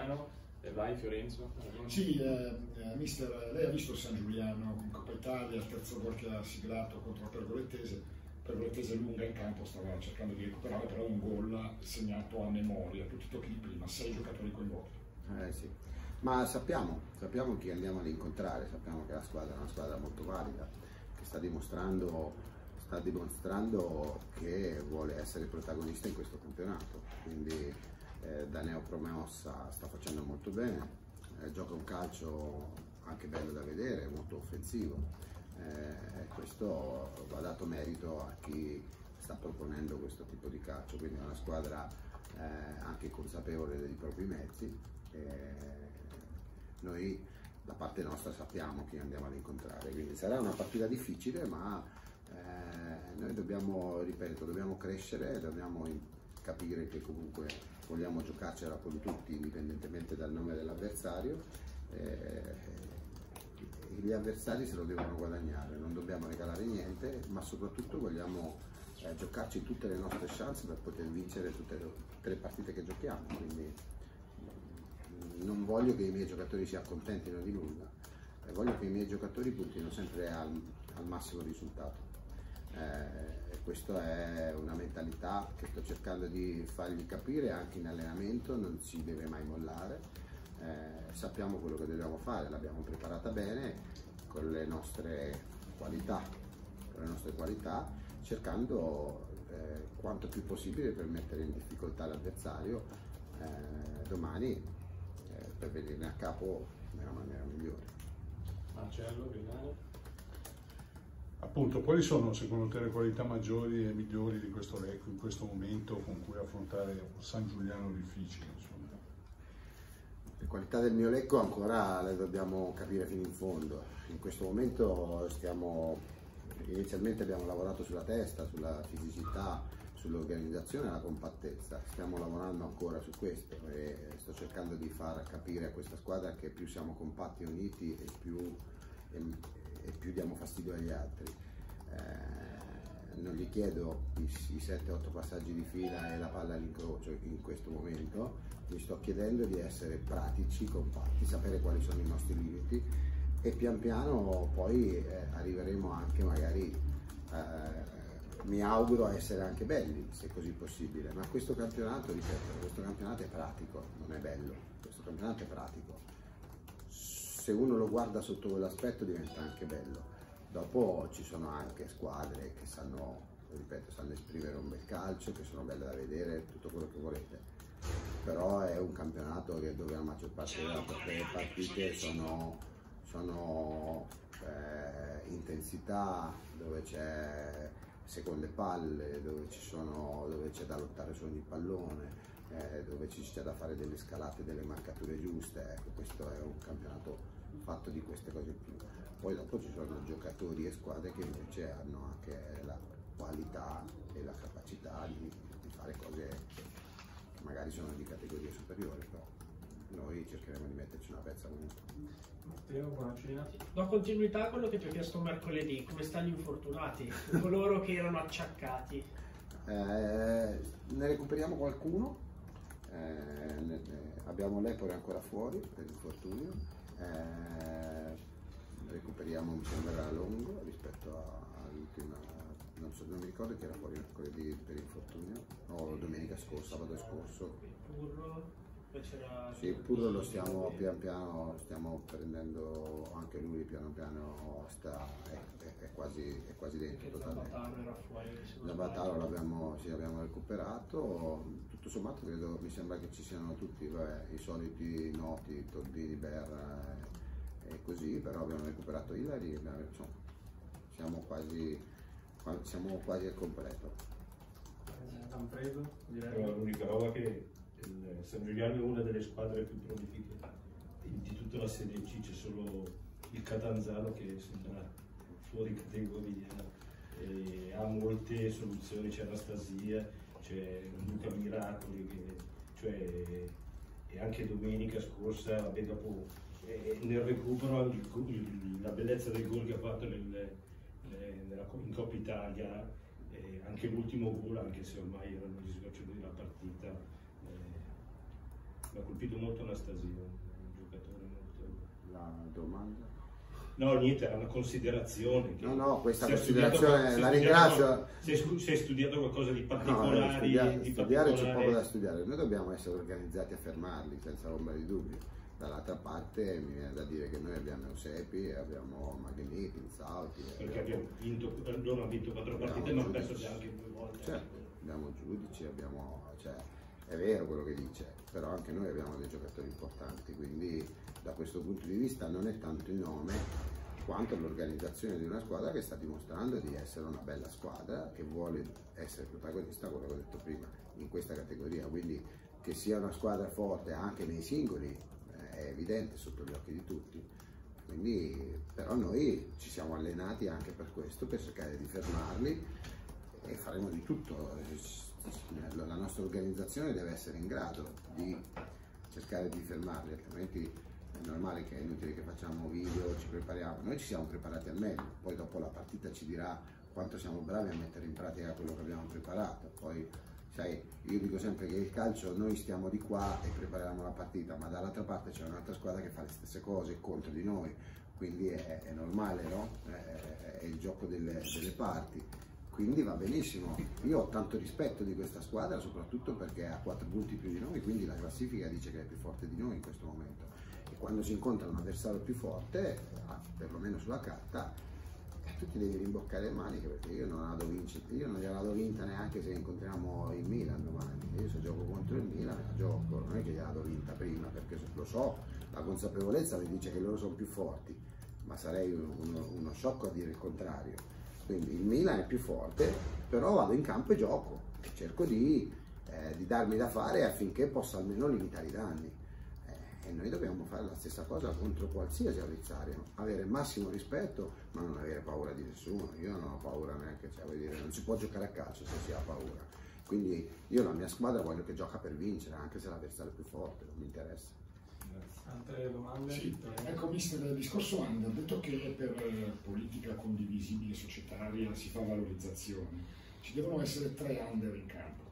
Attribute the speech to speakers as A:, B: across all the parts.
A: Giuliano. E vai Fiorenzo.
B: Sì, eh, eh, mister, lei ha visto San Giuliano in Coppa Italia, il terzo gol che ha siglato contro la Pergolettese. Pergolettese lunga in campo, stava cercando di recuperare, però un gol segnato a memoria, tutti i tocchi di prima, sei giocatori coinvolti.
C: Eh sì, ma sappiamo, sappiamo chi andiamo ad incontrare, sappiamo che la squadra è una squadra molto valida, che sta dimostrando, sta dimostrando che vuole essere protagonista in questo campionato. Quindi eh, Daneo Promeossa sta facendo molto bene, eh, gioca un calcio anche bello da vedere, molto offensivo. Eh, questo va dato merito a chi sta proponendo questo tipo di calcio, quindi è una squadra eh, anche consapevole dei propri mezzi. noi da parte nostra sappiamo chi andiamo ad incontrare, quindi sarà una partita difficile, ma eh, noi dobbiamo, ripeto, dobbiamo crescere, dobbiamo capire che comunque vogliamo giocarcela con tutti indipendentemente dal nome dell'avversario. Eh, gli avversari se lo devono guadagnare, non dobbiamo regalare niente, ma soprattutto vogliamo eh, giocarci tutte le nostre chance per poter vincere tutte le, tutte partite che giochiamo. Quindi mm, non voglio che i miei giocatori si accontentino di nulla, eh, voglio che i miei giocatori puntino sempre al, al massimo risultato. Eh, questa è una mentalità che sto cercando di fargli capire anche in allenamento, non si deve mai mollare, eh, sappiamo quello che dobbiamo fare, l'abbiamo preparata bene con le nostre qualità, con le nostre qualità cercando eh, quanto più possibile per mettere in difficoltà l'avversario eh, domani eh, per venirne a capo nella maniera migliore.
A: Marcello, Vinale
D: appunto quali sono secondo te le qualità maggiori e migliori di questo Lecco in questo momento con cui affrontare San Giuliano difficile? Insomma?
C: Le qualità del mio Lecco ancora le dobbiamo capire fino in fondo. In questo momento stiamo, inizialmente abbiamo lavorato sulla testa, sulla fisicità, sull'organizzazione e la compattezza. Stiamo lavorando ancora su questo e sto cercando di far capire a questa squadra che più siamo compatti e uniti e più, e più diamo fastidio agli altri. Eh, non gli chiedo i, i 7-8 passaggi di fila e la palla all'incrocio in questo momento, gli sto chiedendo di essere pratici, compatti, sapere quali sono i nostri limiti e pian piano poi eh, arriveremo anche magari, eh, mi auguro a essere anche belli se così possibile, ma questo campionato, ripeto, questo campionato è pratico, non è bello, questo campionato è pratico se uno lo guarda sotto quell'aspetto diventa anche bello. Dopo ci sono anche squadre che sanno, ripeto, sanno esprimere un bel calcio, che sono belle da vedere, tutto quello che volete. Però è un campionato dove la maggior parte delle partite sono, sono eh, intensità, dove c'è seconde palle, dove, c'è da lottare su ogni pallone, eh, dove ci c'è da fare delle scalate, delle marcature giuste. Ecco, questo è un campionato fatto di queste cose più. Poi dopo ci sono giocatori e squadre che invece hanno anche la qualità e la capacità di, di fare cose che magari sono di categoria superiore, però noi cercheremo di metterci una pezza comunque.
A: Matteo, buona cena.
E: Do continuità a quello che ti ho chiesto mercoledì, come stanno gli infortunati, coloro che erano acciaccati?
C: Eh, ne recuperiamo qualcuno, abbiamo l'Epore ancora fuori per infortunio, eh, recuperiamo mi sembra lungo rispetto all'ultima non, so, non mi ricordo che era fuori mercoledì per infortunio. O domenica scorsa, sabato scorso. Sì, Purro lo stiamo pian piano stiamo prendendo anche piano piano sta, è, è, è, quasi, è quasi dentro totalmente. Zabataro l'abbiamo sì, abbiamo recuperato. Tutto sommato credo, mi sembra che ci siano tutti vabbè, i soliti noti, Tordini, Berra e, e così, però abbiamo recuperato Ilari, insomma, siamo quasi, siamo quasi al completo.
A: Manfredo,
F: l'unica roba che il San Giuliano è una delle squadre più prolifiche. Di tutta la Serie C, c'è solo il Catanzano che sembra fuori categoria, e ha molte soluzioni, c'è Anastasia, c'è Luca Miracoli, che, cioè, e anche domenica scorsa, vabbè, dopo, eh, nel recupero il, il, la bellezza del gol che ha fatto nel, nella, in Coppa Italia, eh, anche l'ultimo gol, anche se ormai erano gli sgoccioli della partita, eh, mi ha colpito molto Anastasia, un giocatore molto...
C: La domanda?
F: No, niente, era una considerazione. che
C: No, no, questa considerazione la ringrazio.
F: Se hai, studiato qualcosa di
C: No,
F: particolari,
C: studiare,
F: di
C: studiare c'è poco da studiare, noi dobbiamo essere organizzati a fermarli senza ombra di dubbio. Dall'altra parte mi viene da dire che noi abbiamo Eusepi, abbiamo Maghini, Pinzauti,
F: Perché abbiamo vinto, loro hanno vinto quattro partite, ma hanno perso anche due volte.
C: Certo, abbiamo giudici, abbiamo, cioè, è vero quello che dice, però anche noi abbiamo dei giocatori importanti, quindi da questo punto di vista non è tanto il nome quanto l'organizzazione di una squadra che sta dimostrando di essere una bella squadra che vuole essere protagonista, quello che ho detto prima, in questa categoria, quindi che sia una squadra forte anche nei singoli eh, è evidente sotto gli occhi di tutti. Quindi, però noi ci siamo allenati anche per questo, per cercare di fermarli e faremo di tutto. La nostra organizzazione deve essere in grado di cercare di fermarli, altrimenti è normale che è inutile che facciamo video, ci prepariamo. Noi ci siamo preparati al meglio, poi dopo la partita ci dirà quanto siamo bravi a mettere in pratica quello che abbiamo preparato. Poi, sai, io dico sempre che il calcio noi stiamo di qua e prepariamo la partita, ma dall'altra parte c'è un'altra squadra che fa le stesse cose contro di noi, quindi è, è normale, no? È, è il gioco delle, delle parti quindi va benissimo. Io ho tanto rispetto di questa squadra, soprattutto perché ha 4 punti più di noi, quindi la classifica dice che è più forte di noi in questo momento. E quando si incontra un avversario più forte, ah, perlomeno sulla carta, eh, tu ti devi rimboccare le maniche perché io non la do vincere, io non gliela do vinta neanche se incontriamo il Milan domani. Io se gioco contro il Milan la gioco, non è che gliela do vinta prima, perché lo so, la consapevolezza mi dice che loro sono più forti, ma sarei uno, uno sciocco a dire il contrario. Quindi il Milan è più forte, però vado in campo e gioco, cerco di, eh, di darmi da fare affinché possa almeno limitare i danni. Eh, e noi dobbiamo fare la stessa cosa contro qualsiasi avversario, avere il massimo rispetto, ma non avere paura di nessuno. Io non ho paura neanche, cioè, dire, non si può giocare a calcio se si ha paura. Quindi io la mia squadra voglio che gioca per vincere, anche se l'avversario è più forte, non mi interessa.
A: Altre domande?
B: Sì, ecco mister, il discorso anno, ha detto che per eh, politica condivisibile societaria si fa valorizzazione, ci devono essere tre under in campo.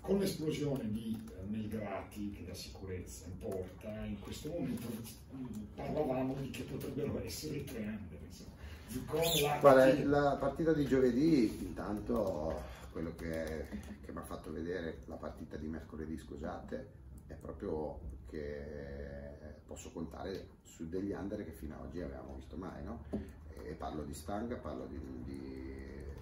B: Con l'esplosione di eh, Melgrati che dà sicurezza in porta, in questo momento mm, parlavamo di che potrebbero essere tre under. Insomma.
C: Guarda, la partita di giovedì, intanto quello che, che mi ha fatto vedere la partita di mercoledì, scusate, è proprio che posso contare su degli under che fino ad oggi avevamo visto mai, no? E parlo di Stanga, parlo di, di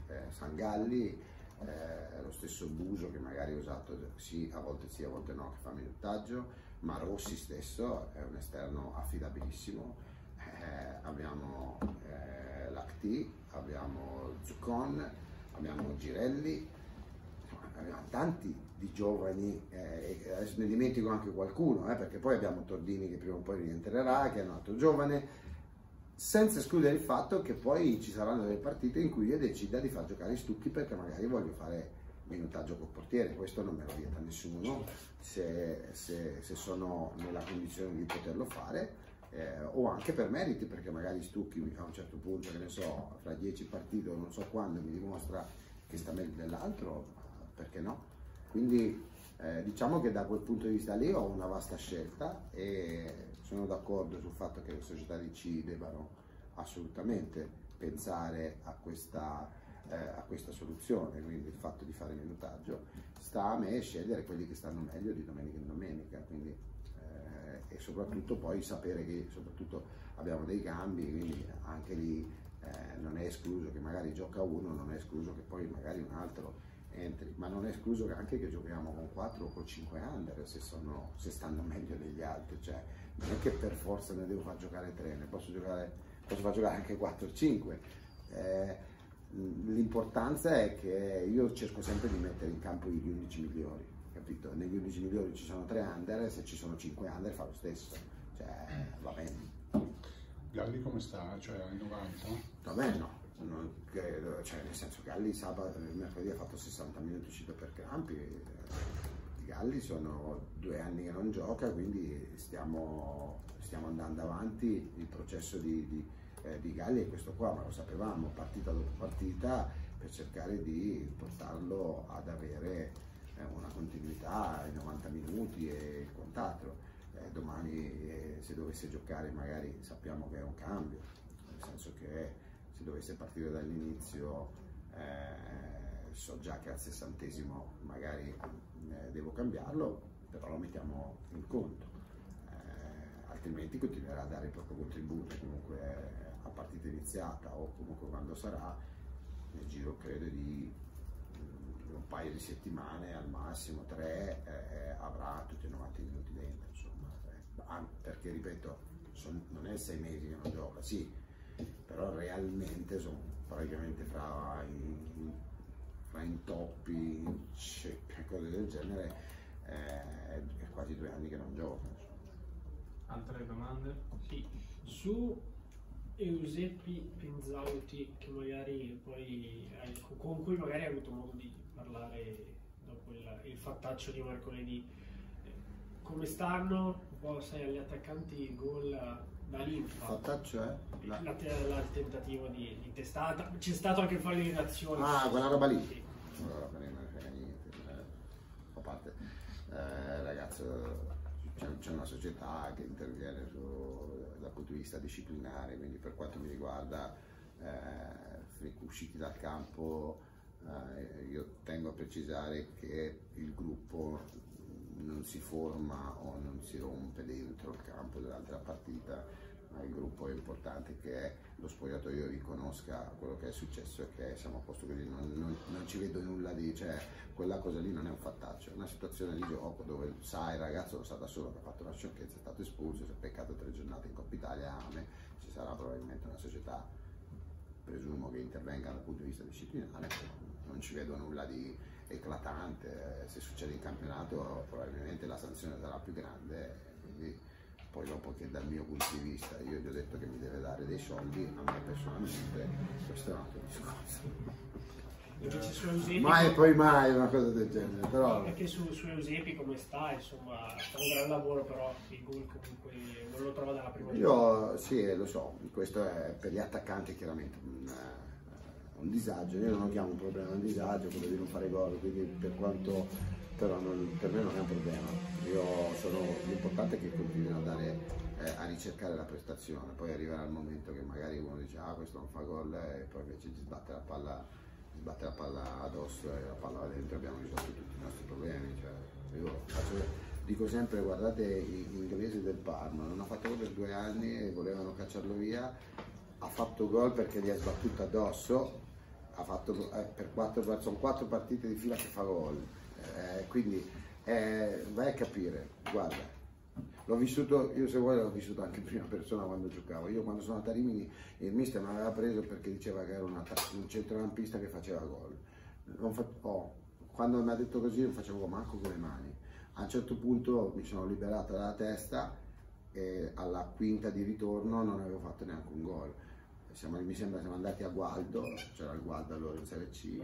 C: eh, Sangalli, eh, lo stesso Buso che magari ha usato sì, a volte sì, a volte no, che fa minutaggio, ma Rossi stesso è un esterno affidabilissimo, eh, abbiamo eh, Lacti, abbiamo Zuccon, abbiamo Girelli, tanti di giovani, eh, adesso ne dimentico anche qualcuno, eh, perché poi abbiamo Tordini che prima o poi rientrerà, che è un altro giovane, senza escludere il fatto che poi ci saranno delle partite in cui io decida di far giocare i stucchi perché magari voglio fare minutaggio col portiere, questo non me lo vieta nessuno, se, se, se sono nella condizione di poterlo fare, eh, o anche per meriti, perché magari Stucchi a un certo punto, che ne so, fra dieci partite o non so quando mi dimostra che sta meglio dell'altro, perché no? Quindi eh, diciamo che da quel punto di vista lì ho una vasta scelta e sono d'accordo sul fatto che le società di C debbano assolutamente pensare a questa, eh, a questa soluzione, quindi il fatto di fare minutaggio. Sta a me scegliere quelli che stanno meglio di domenica in domenica, quindi, eh, e soprattutto poi sapere che abbiamo dei cambi, quindi anche lì eh, non è escluso che magari gioca uno, non è escluso che poi magari un altro entri, ma non è escluso anche che giochiamo con 4 o con 5 under se, sono, se stanno meglio degli altri, cioè non è che per forza ne devo far giocare 3, ne posso, giocare, posso far giocare anche 4 o 5. Eh, l'importanza è che io cerco sempre di mettere in campo gli 11 migliori, capito? Negli 11 migliori ci sono 3 under, se ci sono 5 under fa lo stesso, cioè va bene.
D: Galli come sta? Cioè ai 90?
C: Va bene, no. Credo, cioè nel senso Galli sabato, mercoledì ha fatto 60 minuti uscito per crampi, eh, Galli sono due anni che non gioca, quindi stiamo, stiamo andando avanti, il processo di, di, eh, di, Galli è questo qua, ma lo sapevamo partita dopo partita per cercare di portarlo ad avere è una continuità ai 90 minuti e quant'altro. Eh, domani eh, se dovesse giocare magari sappiamo che è un cambio, nel senso che se dovesse partire dall'inizio eh, so già che al sessantesimo magari eh, devo cambiarlo, però lo mettiamo in conto, Eh, altrimenti continuerà a dare il proprio contributo comunque a partita iniziata o comunque quando sarà nel giro credo di mm, un paio di settimane al massimo tre eh, avrà tutti i 90 minuti dentro insomma eh, an- perché ripeto son- non è sei mesi che non gioca. Sì però realmente sono praticamente fra fra intoppi e cose del genere eh, è quasi due anni che non insomma.
A: Altre domande?
E: Sì, su Euseppi Penzauti, che magari poi hai- con cui magari hai avuto modo di parlare dopo il, il fattaccio di mercoledì. Eh, Come stanno? Un po' sai agli attaccanti gol da linfa.
C: fattaccio è? La-
E: La la- il tentativo di, di testata. C'è stato anche fuori di reazione.
C: Ah, quella roba lì.
E: Sì.
C: Allora, niente. eh, A parte, eh, ragazzo, c'è, una società che interviene su- dal punto di vista disciplinare, quindi per quanto mi riguarda, eh, usciti dal campo, eh, io tengo a precisare che il gruppo non si forma o non si rompe dentro il campo la partita, il gruppo è importante che lo spogliatoio riconosca quello che è successo e che siamo a posto così, non, non- non ci vedo nulla di, cioè quella cosa lì non è un fattaccio, è una situazione di gioco dove sai il ragazzo lo sa da solo che ha fatto una sciocchezza, è stato espulso, si è peccato tre giornate in Coppa Italia, Ame, ci sarà probabilmente una società, presumo che intervenga dal punto di vista disciplinare, non ci vedo nulla di eclatante, se succede in campionato probabilmente la sanzione sarà più grande, quindi poi dopo che dal mio punto di vista io gli ho detto che mi deve dare dei soldi, a me personalmente questo è un altro discorso. Mai e poi mai una cosa del genere, però
E: Perché su, su Eusebio come sta, insomma, fa un gran lavoro, però il gol comunque non lo trova dalla prima
C: io sì, lo so, questo è per gli attaccanti chiaramente un, eh, disagio, io non lo chiamo un problema, un disagio quello di non fare gol, quindi per quanto però non- per me non è un problema. Io sono, l'importante è che continuino a dare eh, a ricercare la prestazione, poi arriverà il momento che magari uno dice ah questo non fa gol e poi invece ci sbatte la palla, sbatte la palla addosso e la palla va dentro abbiamo risolto tutti i nostri problemi. Cioè, io faccio- dico sempre guardate inglesi del Parma, non ha fatto gol per due anni e volevano cacciarlo via, ha fatto gol perché gli ha sbattuto addosso, ha fatto, eh, per quattro, sono quattro partite di fila che fa gol, Eh, quindi eh, vai a capire, guarda, l'ho vissuto, io se vuoi l'ho vissuto anche in prima persona quando giocavo, io quando sono andato a Rimini il mister mi aveva preso perché diceva che era un, attac- un centrocampista che faceva gol, fa- oh, quando mi ha detto così non facevo manco con le mani, a un certo punto mi sono liberato dalla testa e alla quinta di ritorno non avevo fatto neanche un gol. Siamo- mi sembra siamo andati a Gualdo, c'era il Gualdo allora in Serie C,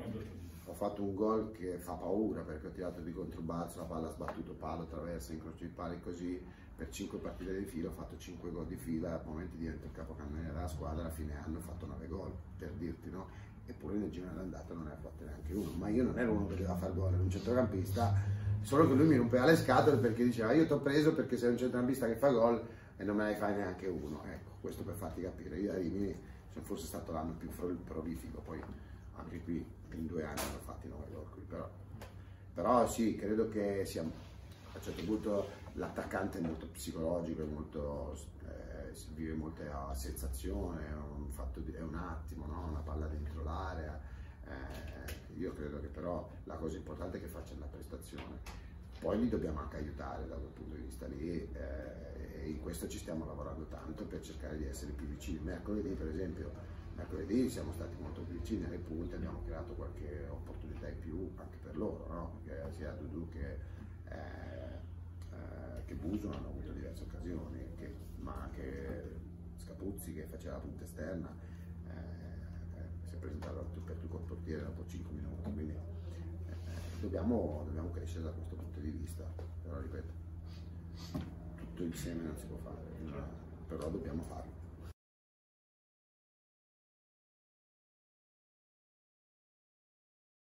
C: ho fatto un gol che fa paura perché ho tirato di controbalzo, la palla ha sbattuto palo, traversa, incrocio di pali così, per 5 partite di fila ho fatto 5 gol di fila, a momenti divento il capocannoniere della squadra, a fine anno ho fatto 9 gol, per dirti no? Eppure nel giro dell'andata non ne ha fatto neanche uno, ma io non ero uno che doveva fare gol, ero un centrocampista, solo che lui mi rompeva le scatole perché diceva io ti ho preso perché sei un centrocampista che fa gol e non me ne fai neanche uno, ecco, questo per farti capire, io a Rimini sono forse stato l'anno più pro- prolifico, poi anche qui in due anni hanno fatti 9 gol qui, però, però sì, credo che sia, a un certo punto l'attaccante è molto psicologico, è molto, eh, vive molta sensazione, è un, fatto di- è un attimo, no? una palla dentro l'area, eh, io credo che però la cosa importante è che facciano la prestazione. Poi li dobbiamo anche aiutare da quel punto di vista lì eh, e in questo ci stiamo lavorando tanto per cercare di essere più vicini. Mercoledì per esempio, mercoledì siamo stati molto vicini alle punte, abbiamo creato qualche opportunità in più anche per loro, no? perché sia Dudu che, eh, eh, che Buso hanno avuto diverse occasioni, che- ma anche Scapuzzi che faceva la punta esterna eh, si è presentato per tu col portiere dopo 5 minuti, quindi eh, dobbiamo, dobbiamo crescere da questo punto di vista, però ripeto, tutto insieme non si può fare, però dobbiamo farlo.